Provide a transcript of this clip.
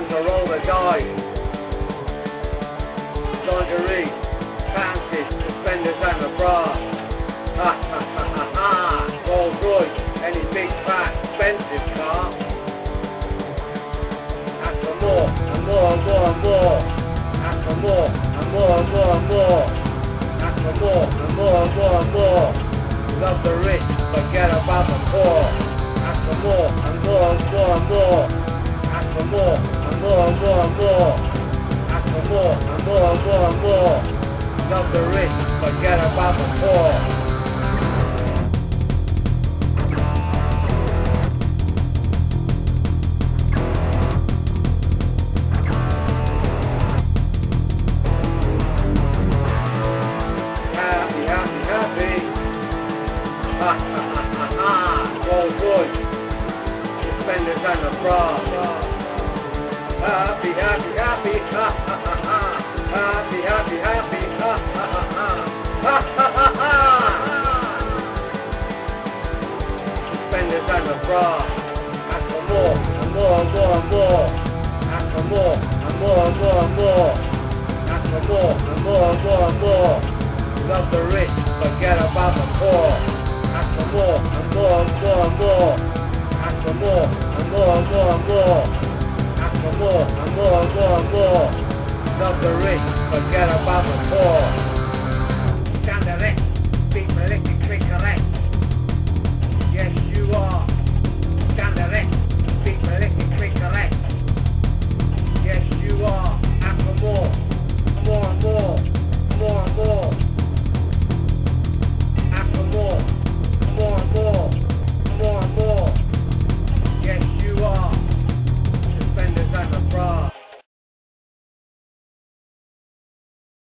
Time to roll the dice. Lingerie, fancy, suspenders and a bra. Ha ha ha ha ha. Rolls Royce, any big fat expensive car. Ask for more, and more, and more, and more. Ask for more, and more, and more, and more. Ask for more, and more, and more, and more. Love the rich, forget about the poor. Ask for more, and more, and more, and more. Ask for more, more, more, more. Ask for more, and more, and more, and more. Love the rich, forget about the poor. Ha ha ha ha ha. Rolls Royce. Suspenders and a bra. Happy, happy, happy. Ha ha ha ha. Happy, happy, happy. Ha ha ha ha. Ha ha ha ha. Suspenders and a bra. Ask for more, and more, and more, and more. Ask for more, and more, and more, and more. Ask for more, and more, and more, and. Love the rich, forget about the poor. Ask for more, and more, and more, and more. Ask for more, and more, and more, and more. For more, and more, and more, and more. Love the rich, forget about the poor.